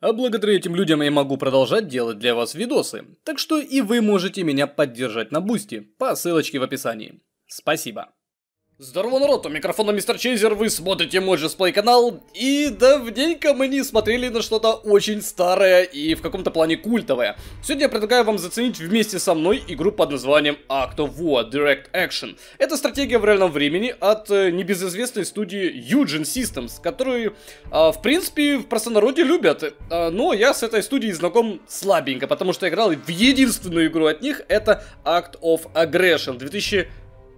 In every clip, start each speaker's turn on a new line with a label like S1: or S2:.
S1: А благодаря этим людям я могу продолжать делать для вас видосы. Так что и вы можете меня поддержать на бусте по ссылочке в описании. Спасибо. Здорово, народ, у микрофона Мистер Чейзер, вы смотрите мой Джесплей канал, и давненько мы не смотрели на что-то очень старое и в каком-то плане культовое. Сегодня я предлагаю вам заценить вместе со мной игру под названием Act of War Direct Action. Это стратегия в реальном времени от э, небезызвестной студии Eugene Systems, которую, э, в принципе, в простонародье любят, э, но я с этой студией знаком слабенько, потому что играл в единственную игру от них, это Act of Aggression 2000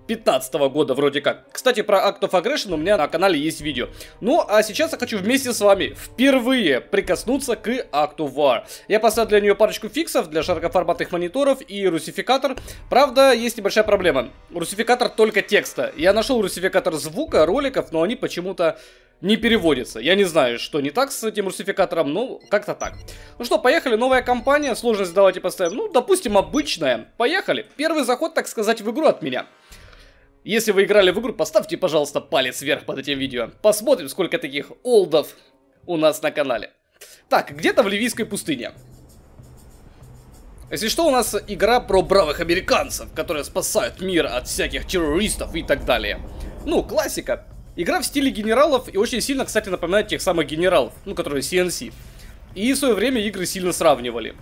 S1: 15 года вроде как. Кстати, про Act of Aggression у меня на канале есть видео. Ну, а сейчас я хочу вместе с вами впервые прикоснуться к Act of War. Я поставил для нее парочку фиксов для широкоформатных мониторов и русификатор. Правда, есть небольшая проблема. Русификатор только текста. Я нашел русификатор звука, роликов, но они почему-то не переводится. Я не знаю, что не так с этим русификатором, но как-то так. Ну что, поехали, новая компания, сложность давайте поставим, ну, допустим, обычная. Поехали. Первый заход, так сказать, в игру от меня. Если вы играли в игру, поставьте, пожалуйста, палец вверх под этим видео. Посмотрим, сколько таких олдов у нас на канале. Так, где-то в Ливийской пустыне. Если что, у нас игра про бравых американцев, которые спасают мир от всяких террористов и так далее. Ну, классика. Игра в стиле генералов и очень сильно, кстати, напоминает тех самых генералов, ну, которые CNC. И в свое время игры сильно сравнивали.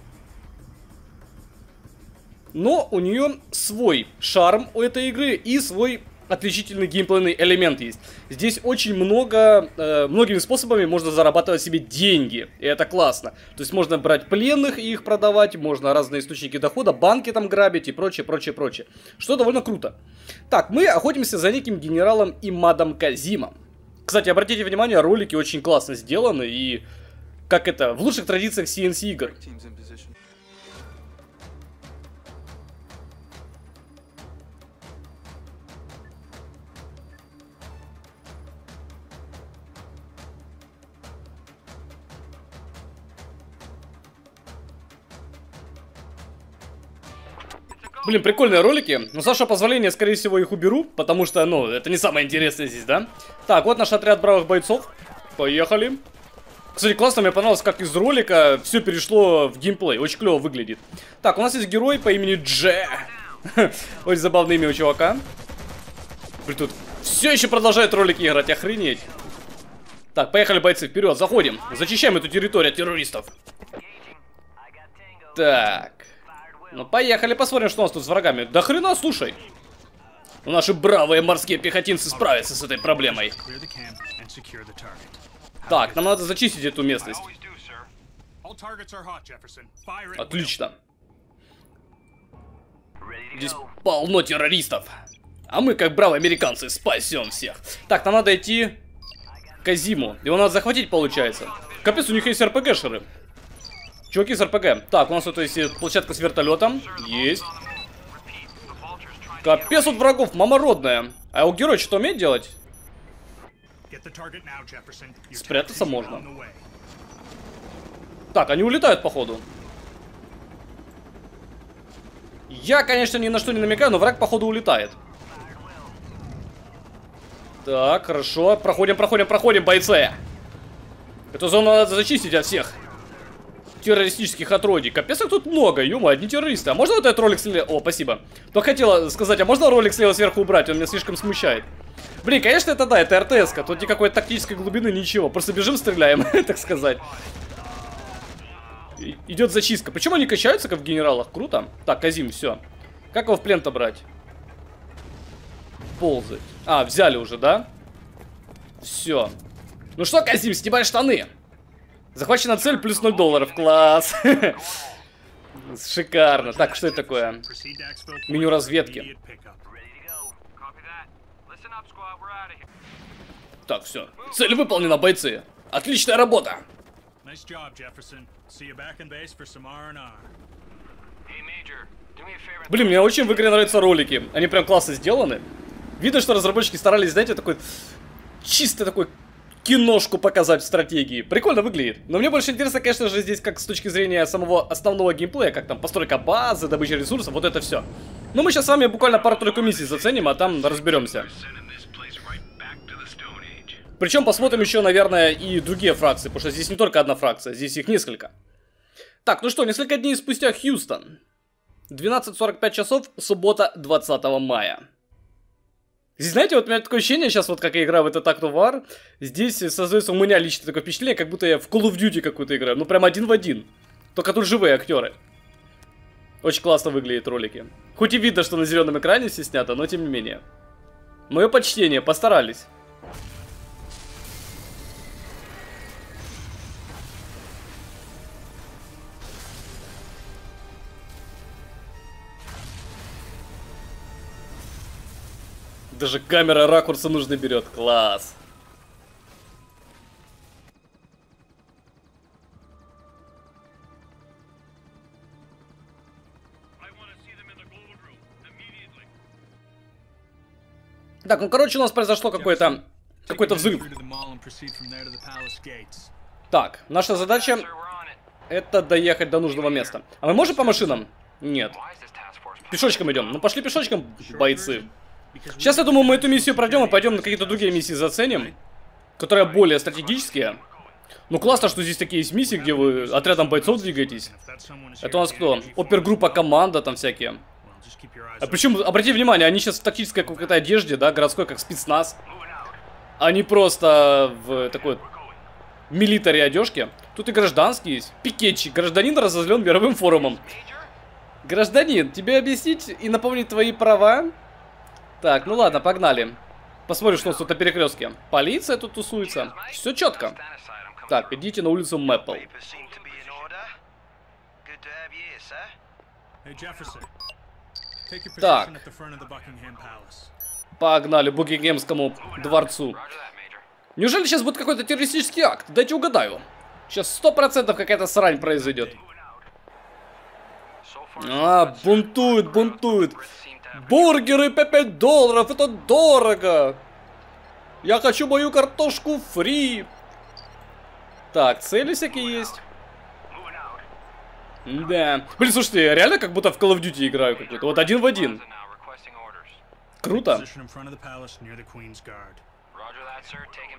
S1: Но у нее свой шарм у этой игры и свой отличительный геймплейный элемент есть. Здесь очень много, э, многими способами можно зарабатывать себе деньги, и это классно. То есть можно брать пленных и их продавать, можно разные источники дохода, банки там грабить и прочее, прочее, прочее. Что довольно круто. Так, мы охотимся за неким генералом Имадом Казимом. Кстати, обратите внимание, ролики очень классно сделаны и, как это, в лучших традициях CNC игр. Блин, прикольные ролики. Но, Саша, позволения, скорее всего, их уберу, потому что, ну, это не самое интересное здесь, да? Так, вот наш отряд бравых бойцов. Поехали. Кстати, классно, мне понравилось, как из ролика все перешло в геймплей. Очень клево выглядит. Так, у нас есть герой по имени Дже. Очень забавное имя у чувака. Блин, тут все еще продолжает ролики играть, охренеть. Так, поехали, бойцы, вперед, заходим. Зачищаем эту территорию от террористов. Так. Ну, поехали, посмотрим, что у нас тут с врагами. Да хрена, слушай. Ну, наши бравые морские пехотинцы справятся с этой проблемой. Так, нам надо зачистить эту местность. Отлично. Здесь полно террористов. А мы, как бравые американцы, спасем всех. Так, нам надо идти к Казиму. Его надо захватить, получается. Капец, у них есть РПГшеры. Чуваки с РПГ. Так, у нас тут есть площадка с вертолетом. Есть. Капец от врагов, мама родная. А у героя что умеет делать? Спрятаться можно. Так, они улетают, походу. Я, конечно, ни на что не намекаю, но враг, походу, улетает. Так, хорошо. Проходим, проходим, проходим, бойцы. Эту зону надо зачистить от всех террористических отродий. Капец, их тут много, ё одни террористы. А можно вот этот ролик слева... О, спасибо. То хотела сказать, а можно ролик слева сверху убрать? Он меня слишком смущает. Блин, конечно, это да, это РТС-ка. Тут никакой тактической глубины, ничего. Просто бежим, стреляем, так сказать. И идет зачистка. Почему они качаются, как в генералах? Круто. Так, Казим, все. Как его в плен-то брать? Ползать. А, взяли уже, да? Все. Ну что, Казим, снимай штаны. Захвачена цель плюс 0 долларов. Класс. Шикарно. Так, что это такое? Меню разведки. Так, все. Цель выполнена, бойцы. Отличная работа. Блин, мне очень в игре нравятся ролики. Они прям классно сделаны. Видно, что разработчики старались, знаете, такой чисто такой киношку показать в стратегии. Прикольно выглядит. Но мне больше интересно, конечно же, здесь как с точки зрения самого основного геймплея, как там постройка базы, добыча ресурсов, вот это все. Но мы сейчас с вами буквально пару-тройку миссий заценим, а там разберемся. Причем посмотрим еще, наверное, и другие фракции, потому что здесь не только одна фракция, здесь их несколько. Так, ну что, несколько дней спустя Хьюстон. 12.45 часов, суббота, 20 мая. Здесь, знаете, вот у меня такое ощущение сейчас, вот как я играю в этот Act of War, здесь создается у меня лично такое впечатление, как будто я в Call of Duty какую-то играю. Ну, прям один в один. Только тут живые актеры. Очень классно выглядят ролики. Хоть и видно, что на зеленом экране все снято, но тем не менее. Мое почтение, постарались. Даже камера ракурса нужно берет. Класс. Так, ну короче, у нас произошло какой-то какой-то взрыв. Так, наша задача это доехать до нужного места. А мы можем по машинам? Нет. Пешочком идем. Ну пошли пешочком, бойцы. Сейчас, я думаю, мы эту миссию пройдем и пойдем на какие-то другие миссии заценим, которые более стратегические. Ну классно, что здесь такие есть миссии, где вы отрядом бойцов двигаетесь. Это у нас кто? Опергруппа, команда там всякие. А причем, обратите внимание, они сейчас в тактической какой-то одежде, да, городской, как спецназ. Они просто в такой милитари одежке. Тут и гражданский есть. Пикетчик. Гражданин разозлен мировым форумом. Гражданин, тебе объяснить и напомнить твои права? Так, ну ладно, погнали. Посмотрим, что у нас тут на перекрестке. Полиция тут тусуется. Все четко. Так, идите на улицу Мэппл. Так. Погнали Букингемскому дворцу. Неужели сейчас будет какой-то террористический акт? Дайте угадаю. Сейчас сто процентов какая-то срань произойдет. А, бунтует, бунтует. Бургеры по 5 долларов, это дорого. Я хочу мою картошку фри. Так, цели всякие есть. Да. Блин, слушайте, я реально как будто в Call of Duty играю какой-то. Вот один в один. Круто.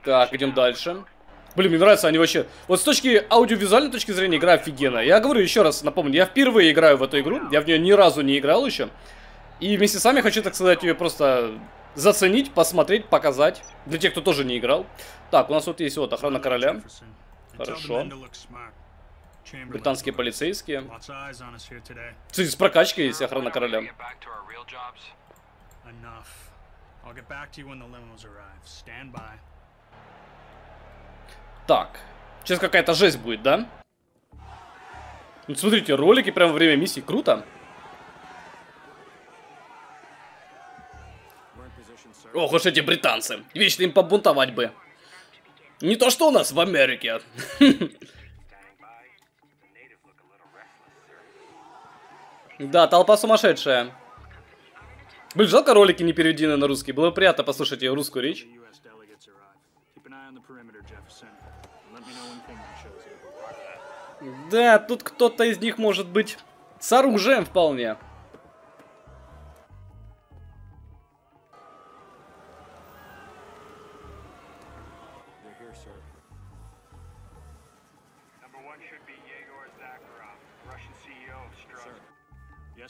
S1: Так, идем дальше. Блин, мне нравится, они вообще... Вот с точки аудиовизуальной точки зрения игра офигенная. Я говорю еще раз, напомню, я впервые играю в эту игру. Я в нее ни разу не играл еще. И вместе с вами хочу, так сказать, ее просто заценить, посмотреть, показать. Для тех, кто тоже не играл. Так, у нас вот есть вот охрана короля. Хорошо. Британские полицейские. Кстати, с прокачкой есть охрана короля. Так. Сейчас какая-то жесть будет, да? Ну, смотрите, ролики прямо во время миссии. Круто. Ох уж эти британцы. Вечно им побунтовать бы. Не то, что у нас в Америке. Да, толпа сумасшедшая. Блин, жалко ролики не переведены на русский. Было приятно послушать ее русскую речь. Да, тут кто-то из них может быть с оружием вполне.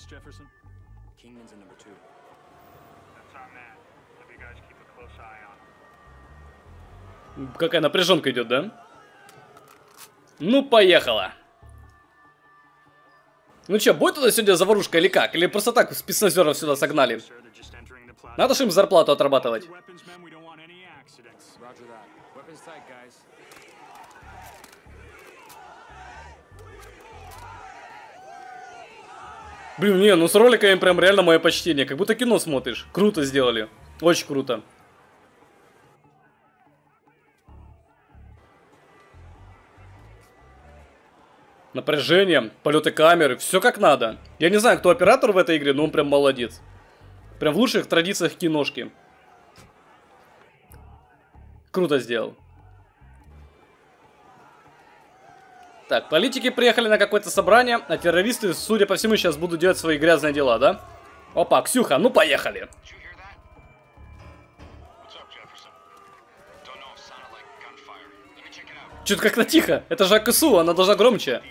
S1: Jefferson? Kingman's in number two. That's our man. Have you guys keep a close eye on him. Какая напряженка идет, да? Ну, поехала. Ну чё, будет у нас сегодня заварушка или как? Или просто так спецназеров сюда согнали? Надо же им зарплату отрабатывать. Блин, не, ну с роликами прям реально мое почтение. Как будто кино смотришь. Круто сделали. Очень круто. Напряжение, полеты камеры, все как надо. Я не знаю, кто оператор в этой игре, но он прям молодец. Прям в лучших традициях киношки. Круто сделал. Так, политики приехали на какое-то собрание, а террористы, судя по всему, сейчас будут делать свои грязные дела, да? Опа, Ксюха, ну поехали. Что-то как-то тихо. Это же АКСУ, она должна громче.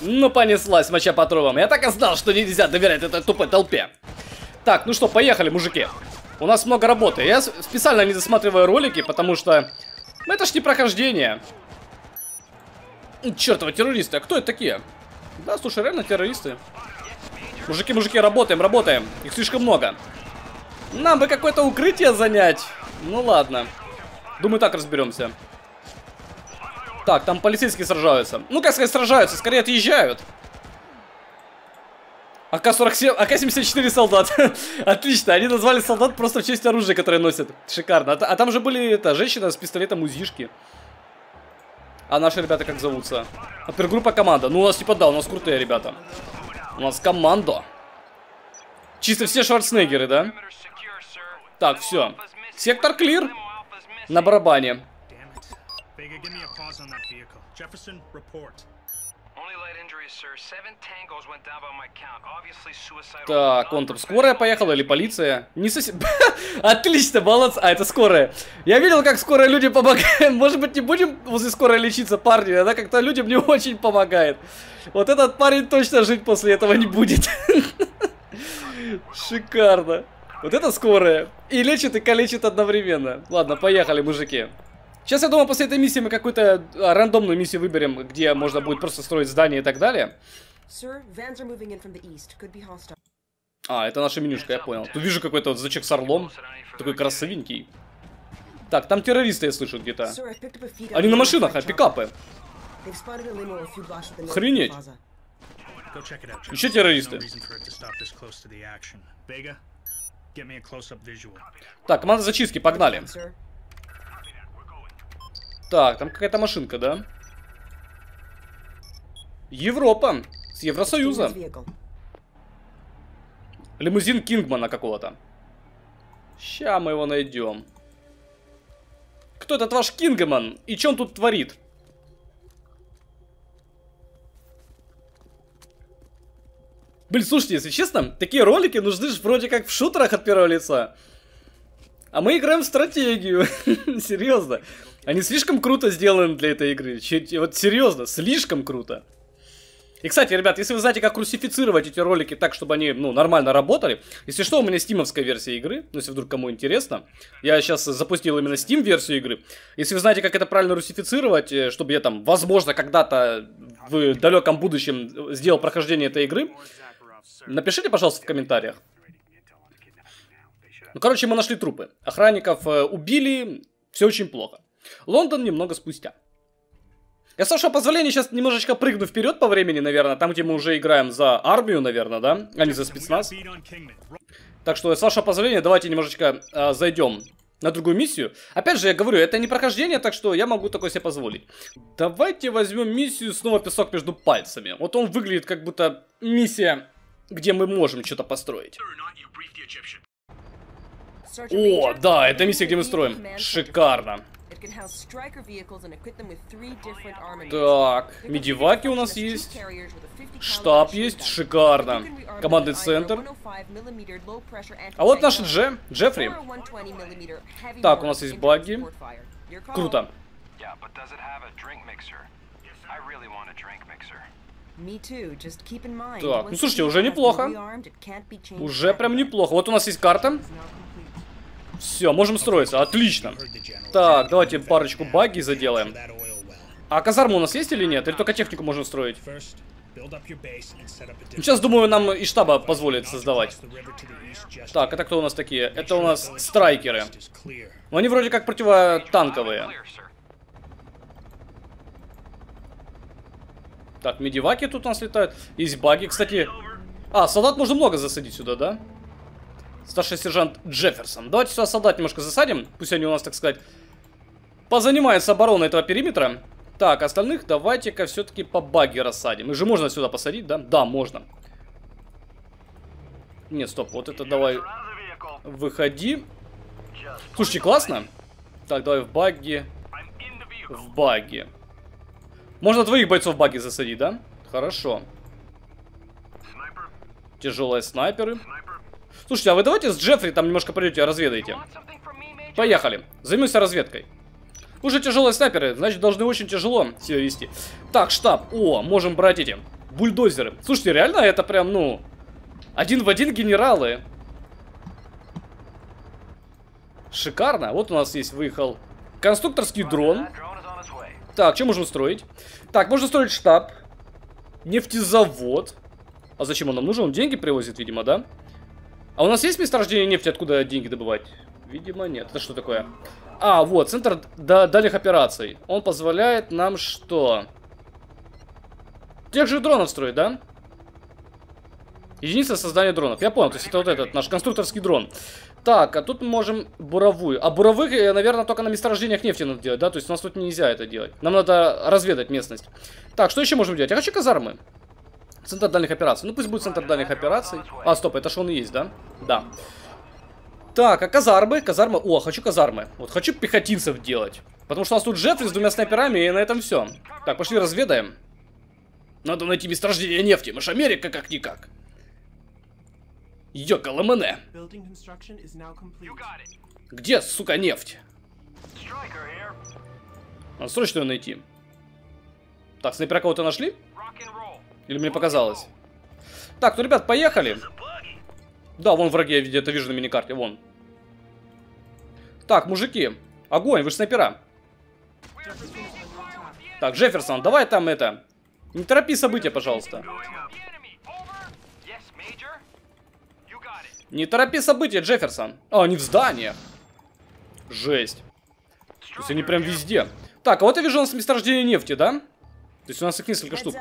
S1: Ну, понеслась моча по трубам. Я так и знал, что нельзя доверять этой тупой толпе. Так, ну что, поехали, мужики. У нас много работы. Я специально не досматриваю ролики, потому что... Это ж не прохождение. Чертовы террористы. А кто это такие? Да, слушай, реально террористы. Мужики, мужики, работаем, работаем. Их слишком много. Нам бы какое-то укрытие занять. Ну ладно. Думаю, так разберемся. Так, там полицейские сражаются. Ну, как сказать, сражаются, скорее отъезжают. АК-47, АК-74 солдат. Отлично, они назвали солдат просто в честь оружия, которое носят. Шикарно. А, а там же были, это, женщина с пистолетом УЗИшки. А наши ребята как зовутся? Опергруппа команда. Ну, у нас типа да, у нас крутые ребята. У нас команда. Чисто все Шварценеггеры, да? Так, все. Сектор клир. На барабане. Так, он там скорая поехала или полиция? Не совсем... Отлично, молодцы. А, это скорая. Я видел, как скорая людям помогает. Может быть, не будем возле скорой лечиться, парни? Она как-то людям не очень помогает. Вот этот парень точно жить после этого не будет. Шикарно. Вот это скорая. И лечит, и калечит одновременно. Ладно, поехали, мужики. Сейчас, я думаю, после этой миссии мы какую-то а, рандомную миссию выберем, где можно будет просто строить здание и так далее. А, это наша менюшка, я понял. Тут вижу какой-то вот значок с орлом. Такой красивенький. Так, там террористы, я слышу, где-то. Они на машинах, а пикапы. Охренеть. Еще террористы. Так, команда зачистки, погнали. Так, там какая-то машинка, да? Европа. С Евросоюза. Лимузин Кингмана какого-то. Ща мы его найдем. Кто этот ваш Кингман? И что он тут творит? Блин, слушайте, если честно, такие ролики нужны же вроде как в шутерах от первого лица. А мы играем в стратегию. Серьезно. Они слишком круто сделаны для этой игры. Вот серьезно, слишком круто. И, кстати, ребят, если вы знаете, как русифицировать эти ролики так, чтобы они, ну, нормально работали, если что, у меня стимовская версия игры, ну, если вдруг кому интересно, я сейчас запустил именно Steam версию игры. Если вы знаете, как это правильно русифицировать, э, чтобы я там, возможно, когда-то в далеком будущем сделал прохождение этой игры, напишите, пожалуйста, в комментариях. Ну, короче, мы нашли трупы. Охранников э, убили, все очень плохо. Лондон немного спустя. Я, с вашего сейчас немножечко прыгну вперед по времени, наверное, там, где мы уже играем за армию, наверное, да, а не за спецназ. Так что, с вашего позволения, давайте немножечко э, зайдем на другую миссию. Опять же, я говорю, это не прохождение, так что я могу такое себе позволить. Давайте возьмем миссию снова песок между пальцами. Вот он выглядит как будто миссия, где мы можем что-то построить. О, да, это миссия, где мы строим. Шикарно. Так, медиваки у нас есть. Штаб есть, шикарно. Командный центр. А вот наш Дже, Джеффри. Так, у нас есть баги. Круто. Так, ну слушайте, уже неплохо. Уже прям неплохо. Вот у нас есть карта. Все, можем строиться. Отлично. Так, давайте парочку баги заделаем. А казарму у нас есть или нет? Или только технику можем строить? Сейчас, думаю, нам и штаба позволит создавать. Так, это кто у нас такие? Это у нас страйкеры. Но они вроде как противотанковые. Так, медиваки тут у нас летают. Есть баги, кстати. А, солдат можно много засадить сюда, да? Старший сержант Джефферсон. Давайте сюда солдат немножко засадим. Пусть они у нас, так сказать, позанимаются обороной этого периметра. Так, остальных давайте-ка все-таки по баги рассадим. Их же можно сюда посадить, да? Да, можно. Нет, стоп, вот это давай выходи. Слушайте, классно. Так, давай в баги. В баги. Можно двоих бойцов в баги засадить, да? Хорошо. Тяжелые снайперы. Слушайте, а вы давайте с Джеффри там немножко пройдете, разведаете. Поехали. Займемся разведкой. Уже тяжелые снайперы, значит, должны очень тяжело себя вести. Так, штаб. О, можем брать эти бульдозеры. Слушайте, реально это прям, ну, один в один генералы. Шикарно. Вот у нас есть выехал конструкторский дрон. Так, что можем строить? Так, можно строить штаб. Нефтезавод. А зачем он нам нужен? Он деньги привозит, видимо, да? А у нас есть месторождение нефти, откуда деньги добывать? Видимо, нет. Это что такое? А, вот, центр дальних операций. Он позволяет нам что? Тех же дронов строить, да? Единица создания дронов. Я понял, то есть это вот этот, наш конструкторский дрон. Так, а тут мы можем буровую. А буровых, э, наверное, только на месторождениях нефти надо делать, да? То есть у нас тут нельзя это делать. Нам надо разведать местность. Так, что еще можем делать? Я хочу казармы. Центр дальних операций. Ну пусть будет центр дальних операций. А, стоп, это что он и есть, да? Да. Так, а казармы? Казармы. О, хочу казармы. Вот хочу пехотинцев делать. Потому что у нас тут Джеффри с двумя снайперами, и на этом все. Так, пошли разведаем. Надо найти месторождение нефти. Мы ж Америка как-никак. Йокаламене. Где, сука, нефть? Надо срочно ее найти. Так, снайпера кого-то нашли? Или мне показалось? Так, ну, ребят, поехали. Да, вон враги, я где-то вижу на миникарте, вон. Так, мужики. Огонь, вы же снайпера. Так, Джефферсон, давай там это... Не торопи события, пожалуйста. Не торопи события, Джефферсон. А, они в зданиях. Жесть. То есть они прям везде. Так, а вот я вижу у нас месторождение нефти, да? То есть у нас их несколько штук.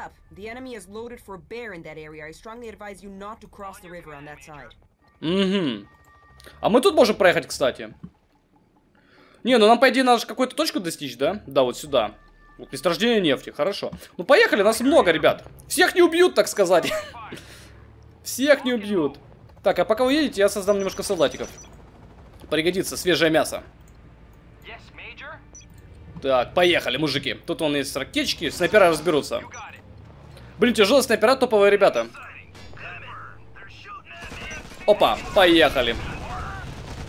S1: Угу. А мы тут можем проехать, кстати. Не, ну нам, по идее, надо же какую-то точку достичь, да? Да, вот сюда. Вот месторождение нефти, хорошо. Ну, поехали, нас много, ребят. Всех не убьют, так сказать. Всех не убьют. Так, а пока вы едете, я создам немножко солдатиков. Пригодится свежее мясо. Так, поехали, мужики. Тут вон есть ракетчики, снайпера разберутся. Блин, тяжелые снайпера, топовые ребята. Опа, поехали.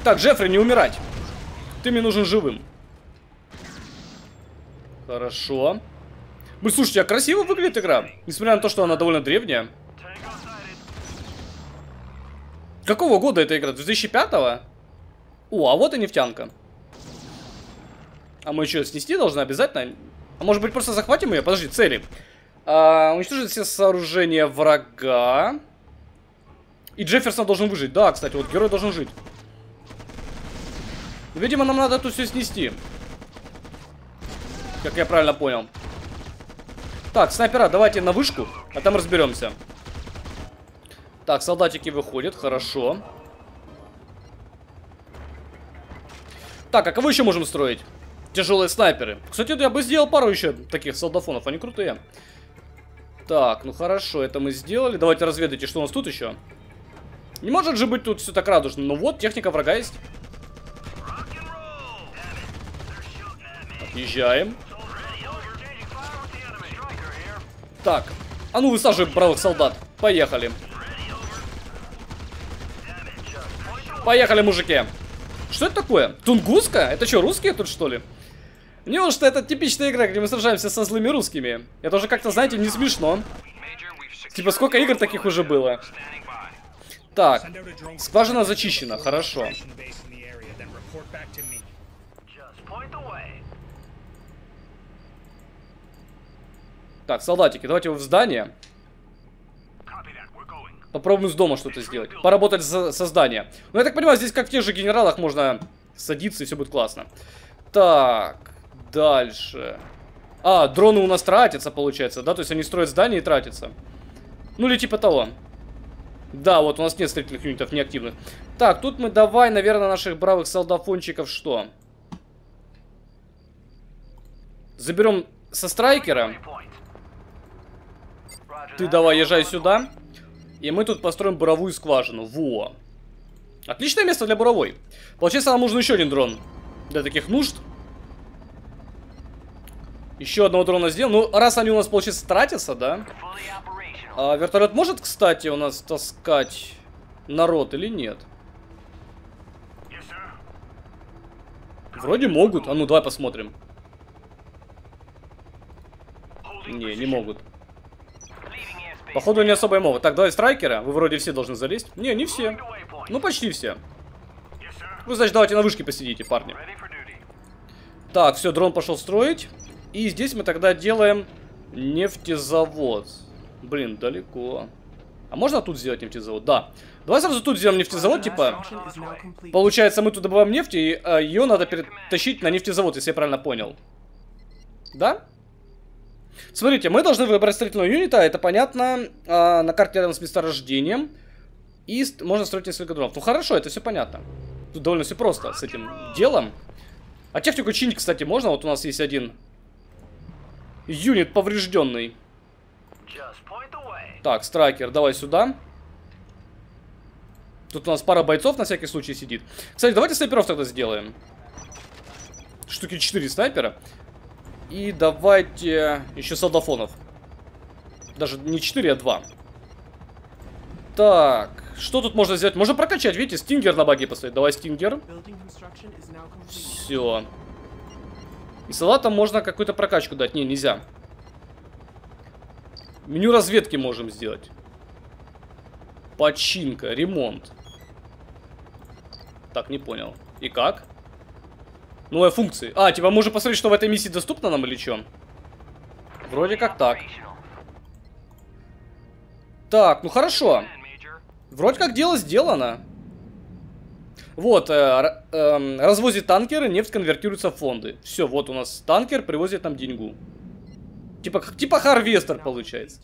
S1: Так, Джеффри, не умирать. Ты мне нужен живым. Хорошо. Блин, слушайте, а красиво выглядит игра. Несмотря на то, что она довольно древняя. Какого года эта игра? 2005-го? О, а вот и нефтянка. А мы что, снести должны обязательно? А может быть просто захватим ее? Подожди, цели. А, уничтожить все сооружения врага. И Джефферсон должен выжить. Да, кстати, вот герой должен жить. Видимо, нам надо тут все снести. Как я правильно понял. Так, снайпера, давайте на вышку, а там разберемся. Так, солдатики выходят, хорошо. Так, а кого еще можем строить? Тяжелые снайперы. Кстати, я бы сделал пару еще таких солдафонов, они крутые. Так, ну хорошо, это мы сделали. Давайте разведайте, что у нас тут еще. Не может же быть тут все так радужно. Ну вот, техника врага есть. Отъезжаем. Так, а ну высаживаем бравых солдат. Поехали. Поехали, мужики. Что это такое? Тунгуска? Это что, русские тут, что ли? Неужто это типичная игра, где мы сражаемся со злыми русскими? Это уже как-то, знаете, не смешно. Типа, сколько игр таких уже было? Так, скважина зачищена, хорошо. Так, солдатики, давайте в здание. Попробуем с дома что-то сделать. Поработать за создание. Ну, я так понимаю, здесь как в тех же генералах можно садиться и все будет классно. Так, дальше. А, дроны у нас тратятся, получается, да? То есть они строят здание и тратятся. Ну, или типа того. Да, вот у нас нет строительных юнитов неактивных. Так, тут мы давай, наверное, наших бравых солдафончиков что? Заберем со страйкера. Ты давай езжай сюда. И мы тут построим буровую скважину. Во. Отличное место для буровой. Получается, нам нужен еще один дрон. Для таких нужд. Еще одного дрона сделаем. Ну, раз они у нас, получается, тратятся, да? А, вертолет может, кстати, у нас таскать народ или нет? Вроде могут. А ну, давай посмотрим. Не, не могут. Походу, не особо и могут. Так, давай страйкера. Вы вроде все должны залезть. Не, не все. Ну, почти все. Вы, значит, давайте на вышке посидите, парни. Так, все, дрон пошел строить. И здесь мы тогда делаем нефтезавод. Блин, далеко. А можно тут сделать нефтезавод? Да. Давай сразу тут сделаем нефтезавод, типа... Получается, мы тут добываем нефть, и э, ее надо перетащить на нефтезавод, если я правильно понял. Да? Смотрите, мы должны выбрать строительного юнита, это понятно, э, на карте рядом с месторождением. И можно строить несколько дронов. Ну хорошо, это все понятно. Тут довольно все просто с этим делом. А технику чинить, кстати, можно? Вот у нас есть один юнит поврежденный. Так, страйкер, давай сюда. Тут у нас пара бойцов на всякий случай сидит. Кстати, давайте снайперов тогда сделаем. Штуки 4 снайпера. И давайте еще солдафонов. Даже не 4, а 2. Так, что тут можно сделать? Можно прокачать, видите, стингер на баге поставить. Давай стингер. Все. И салатам можно какую-то прокачку дать. Не, нельзя. Меню разведки можем сделать. Починка, ремонт. Так, не понял. И как? Новые функции. А, типа можно посмотреть, что в этой миссии доступно нам или что? Вроде как так. Так, ну хорошо. Вроде как дело сделано. Вот, э, э, развозит танкеры, нефть конвертируется в фонды. Все, вот у нас танкер привозит нам деньгу. Типа, типа Харвестер получается.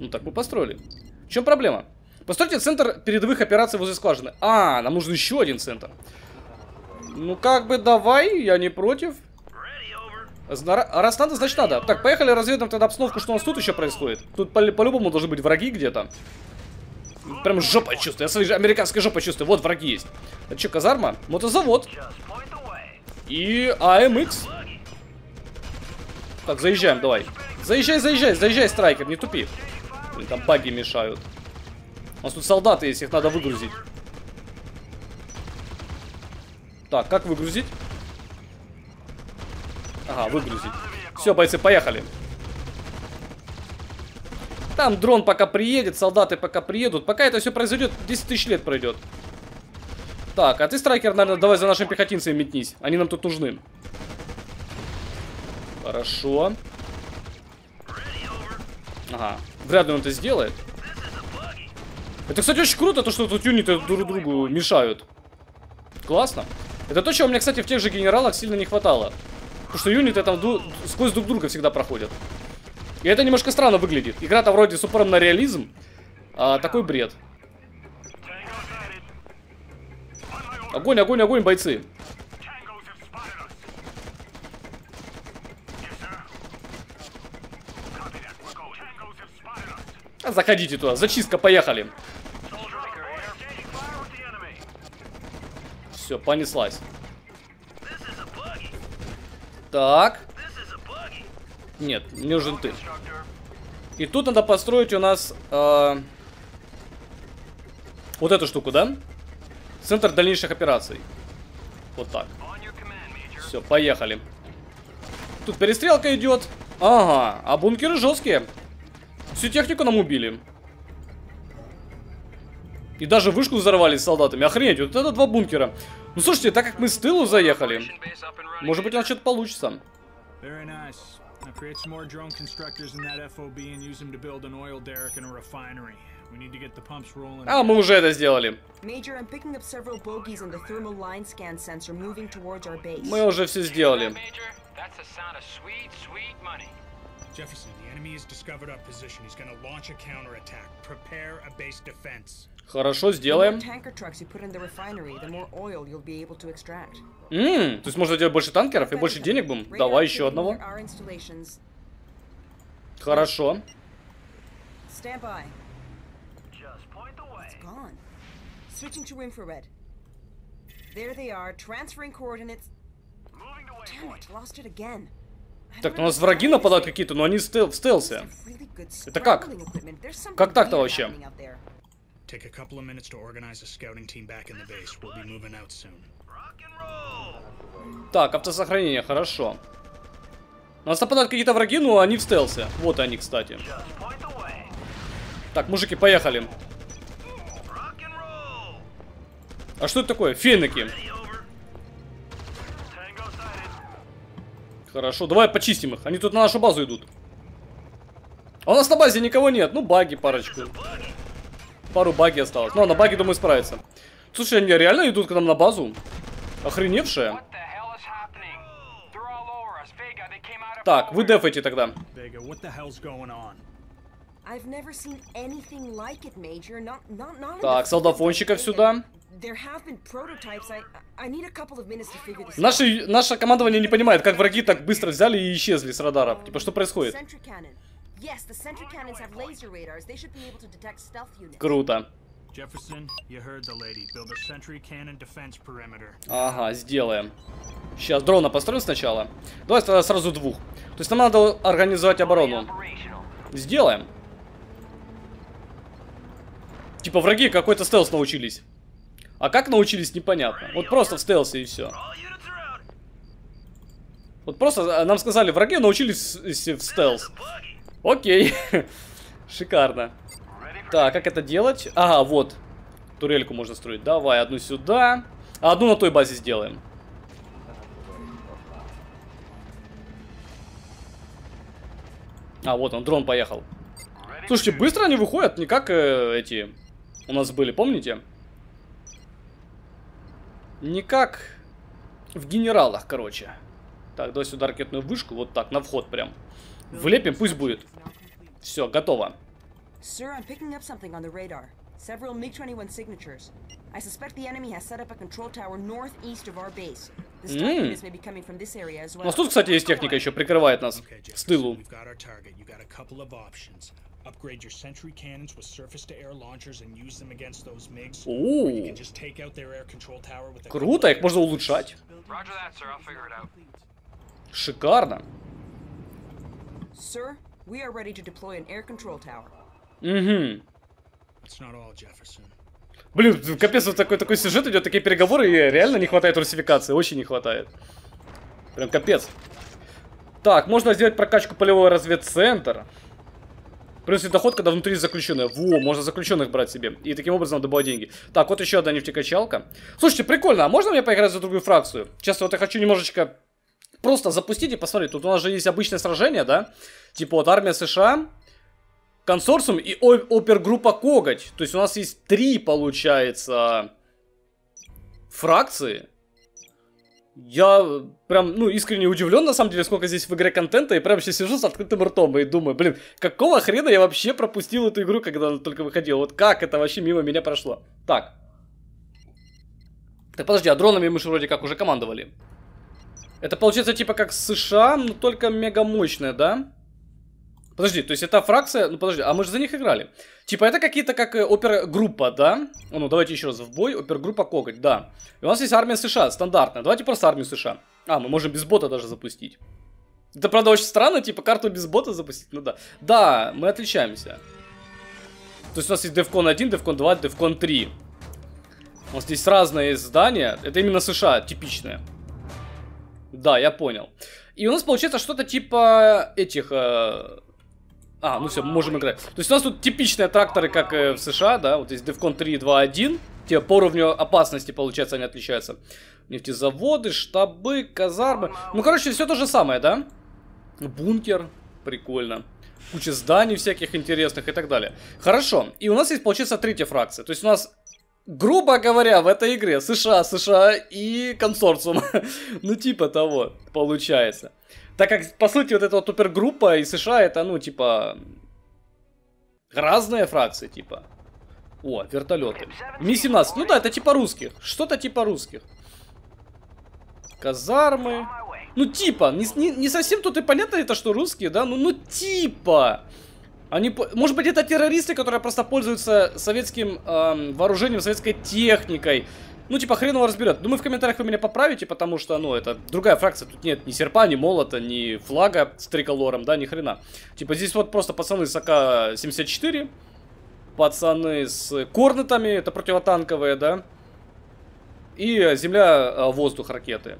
S1: Ну так мы построили. В чем проблема? Постройте центр передовых операций возле скважины. А, нам нужен еще один центр. Ну как бы давай, я не против. Раз надо, значит надо. Так, поехали разведаем тогда обстановку, что у нас тут еще происходит. Тут по-любому по должны быть враги где-то. Прям жопа чувствую. Я своей американской жопой чувствую. Вот враги есть. Это что, казарма? Мотозавод. И АМХ. Так, заезжаем, давай. Заезжай, заезжай, заезжай, страйкер, не тупи. Блин, там баги мешают. У нас тут солдаты есть, их надо выгрузить. Так, как выгрузить? Ага, выгрузить. Все, бойцы, поехали. Там дрон пока приедет, солдаты пока приедут. Пока это все произойдет, 10 тысяч лет пройдет. Так, а ты, страйкер, наверное, давай за нашими пехотинцами метнись. Они нам тут нужны. Хорошо. Ага. Вряд ли он это сделает. Это, кстати, очень круто, то, что тут юниты друг другу мешают. Классно. Это то, чего мне, кстати, в тех же генералах сильно не хватало. Потому что юниты там сквозь друг друга всегда проходят. И это немножко странно выглядит. Игра-то вроде с упором на реализм, а такой бред. Огонь, огонь, огонь, бойцы. Заходите туда, зачистка, поехали. Все, понеслась. Так. Нет, нужен ты. И тут надо построить у нас э, вот эту штуку, да? Центр дальнейших операций. Вот так. Все, поехали. Тут перестрелка идет. Ага, а бункеры жесткие. Всю технику нам убили. И даже вышку взорвали с солдатами. Охренеть, вот это два бункера. Ну слушайте, так как мы с тылу заехали, может быть у нас что-то получится. А, мы уже это сделали. Мы уже все сделали. Jefferson, the enemy has discovered our position. He's going to launch a counterattack. Prepare a base defense. Хорошо, сделаем. Ммм, то есть можно делать больше танкеров и больше денег будем? Давай еще одного. Хорошо. Switching to infrared. There they are, transferring coordinates. Damn it, lost it again. Так, у нас враги нападают какие-то, но они стел в стелсе. Это как? Как так-то вообще?
S2: Take a couple of minutes to organize a scouting team back in the base. We'll be moving out soon.
S1: Так, автосохранение, хорошо. У нас нападают какие-то враги, но они в стелсе. Вот они, кстати. Так, мужики, поехали. А что это такое? Феники. Хорошо, давай почистим их. Они тут на нашу базу идут. А у нас на базе никого нет. Ну, баги парочку. Пару баги осталось. Ну, на баги, думаю, справится. Слушай, они реально идут к нам на базу? Охреневшие. Так, вы дефайте тогда. Так, солдафонщиков сюда.
S3: Out.
S1: Наше, командование не понимает, как враги так быстро взяли и исчезли с радаров. Типа, что происходит? Круто. Ага, сделаем. Сейчас дрона построим сначала. Давай тогда сразу двух. То есть нам надо организовать оборону. Сделаем. Типа враги какой-то стелс научились. А как научились, непонятно. Вот просто в стелсе и все. Вот просто а, нам сказали, враги научились в стелс. Окей. Шикарно. Так, как это делать? Ага, вот. Турельку можно строить. Давай, одну сюда. А одну на той базе сделаем. А, вот он, дрон поехал. Слушайте, быстро они выходят, не как э, эти у нас были, помните? Не как в генералах, короче. Так, давай сюда ракетную вышку, вот так, на вход прям. Влепим, пусть будет. Все, готово.
S3: Sir. Several MiG-21 signatures. I suspect the enemy has set up a control tower northeast of our base. The stealth
S1: Mm.
S3: units may be coming from this area as
S1: У
S3: well.
S1: нас тут, кстати, есть техника еще, прикрывает нас
S2: Okay,
S1: с
S2: Jefferson,
S1: тылу.
S2: we've got our target. You got a couple of options. Upgrade your sentry cannons with surface-to-air launchers and use them against those MiGs. Or you
S1: О,
S2: can just take out their air control tower with a
S1: круто, их можно улучшать.
S4: Roger that, sir. I'll figure it out.
S1: Шикарно.
S3: Sir, we are ready to deploy an air control tower.
S1: Угу. Блин, капец, вот такой, такой сюжет идет, такие переговоры, и реально не хватает русификации, очень не хватает. Прям капец. Так, можно сделать прокачку полевого разведцентра. Приносит доход, когда внутри заключенные. Во, можно заключенных брать себе. И таким образом добывать деньги. Так, вот еще одна нефтекачалка. Слушайте, прикольно, а можно мне поиграть за другую фракцию? Сейчас вот я хочу немножечко просто запустить и посмотреть. Тут у нас же есть обычное сражение, да? Типа вот армия США, консорциум и опергруппа Коготь. То есть у нас есть три, получается, фракции. Я прям, ну, искренне удивлен, на самом деле, сколько здесь в игре контента, и прям сейчас сижу с открытым ртом и думаю, блин, какого хрена я вообще пропустил эту игру, когда она только выходила? Вот как это вообще мимо меня прошло? Так. Так, подожди, а дронами мы же вроде как уже командовали. Это получается типа как США, но только мега мощная, да? Подожди, то есть это фракция... Ну подожди, а мы же за них играли. Типа это какие-то как э, опергруппа, да? О, Ну давайте еще раз. В бой опергруппа Коготь, да. И у нас есть армия США, стандартная. Давайте просто армию США. А, мы можем без бота даже запустить. Это правда очень странно, типа карту без бота запустить. Ну да. Да, мы отличаемся. То есть у нас есть Defcon 1, Defcon 2, Defcon 3. У нас здесь разные здания. Это именно США, типичные. Да, я понял. И у нас получается что-то типа этих... э, А, ну все, можем играть. То есть у нас тут типичные тракторы, как э, в США, да, вот здесь Defcon 3, 2, 1. Те по уровню опасности, получается, они отличаются. Нефтезаводы, штабы, казармы. Ну, короче, все то же самое, да? Бункер, прикольно. Куча зданий всяких интересных и так далее. Хорошо, и у нас есть, получается, третья фракция. То есть у нас грубо говоря, в этой игре США, США и консорциум. ну, типа того, получается. Так как, по сути, вот эта вот супергруппа и США, это, ну, типа, разные фракции, типа. О, вертолеты. Ми-17, ну да, это типа русских. Что-то типа русских. Казармы. Ну, типа, не, не, не совсем тут и понятно это, что русские, да? Ну, ну, типа. Они, может быть, это террористы, которые просто пользуются советским эм, вооружением, советской техникой. Ну, типа, хрен его разберет. Думаю, в комментариях вы меня поправите, потому что, ну, это другая фракция. Тут нет ни серпа, ни молота, ни флага с триколором, да, ни хрена. Типа, здесь вот просто пацаны с АК-74, пацаны с корнетами, это противотанковые, да. И земля-воздух ракеты.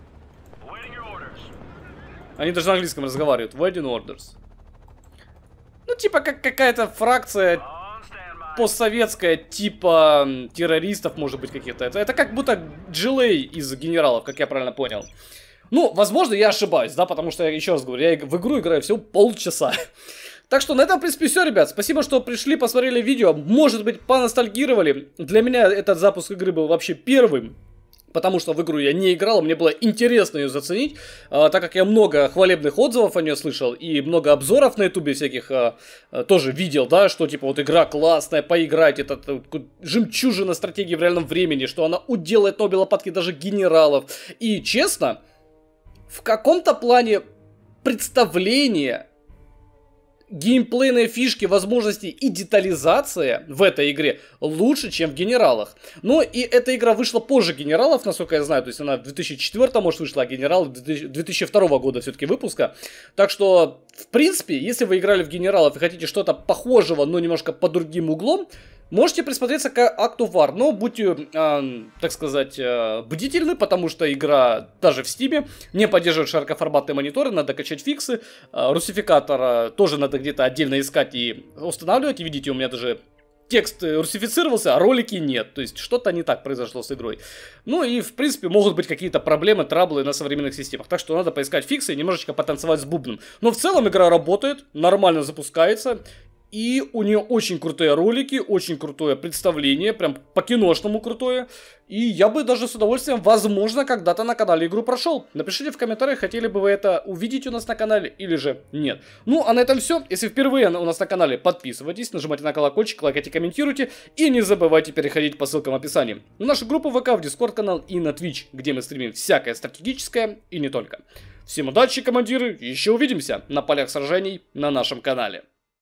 S1: Они даже на английском разговаривают. Wedding orders. Ну, типа, как какая-то фракция постсоветская, типа террористов, может быть, каких-то. Это, это как будто джилей из генералов, как я правильно понял. Ну, возможно, я ошибаюсь, да, потому что, я еще раз говорю, я в игру играю всего полчаса. Так что на этом, в принципе, все, ребят. Спасибо, что пришли, посмотрели видео. Может быть, поностальгировали. Для меня этот запуск игры был вообще первым потому что в игру я не играл, мне было интересно ее заценить, а, так как я много хвалебных отзывов о нее слышал и много обзоров на ютубе всяких а, а, тоже видел, да, что типа вот игра классная, поиграть, это, это жемчужина стратегии в реальном времени, что она уделает Нобела падки даже генералов. И честно, в каком-то плане представление геймплейные фишки, возможности и детализация в этой игре лучше, чем в Генералах. Но и эта игра вышла позже Генералов, насколько я знаю. То есть она в 2004, может, вышла, а Генерал 2002 года все-таки выпуска. Так что, в принципе, если вы играли в Генералов и хотите что-то похожего, но немножко по другим углом, Можете присмотреться к акту War, но будьте, э, так сказать, э, бдительны, потому что игра даже в Steam не поддерживает широкоформатные мониторы, надо качать фиксы, э, русификатор тоже надо где-то отдельно искать и устанавливать, и видите, у меня даже текст русифицировался, а ролики нет. То есть что-то не так произошло с игрой. Ну и, в принципе, могут быть какие-то проблемы, траблы на современных системах. Так что надо поискать фиксы и немножечко потанцевать с бубном. Но в целом игра работает, нормально запускается. И у нее очень крутые ролики, очень крутое представление, прям по-киношному крутое. И я бы даже с удовольствием, возможно, когда-то на канале игру прошел. Напишите в комментариях, хотели бы вы это увидеть у нас на канале или же нет. Ну, а на этом все. Если впервые у нас на канале, подписывайтесь, нажимайте на колокольчик, лайкайте, комментируйте. И не забывайте переходить по ссылкам в описании. На нашу группу ВК, в Дискорд канал и на Twitch, где мы стримим всякое стратегическое и не только. Всем удачи, командиры, еще увидимся на полях сражений на нашем канале.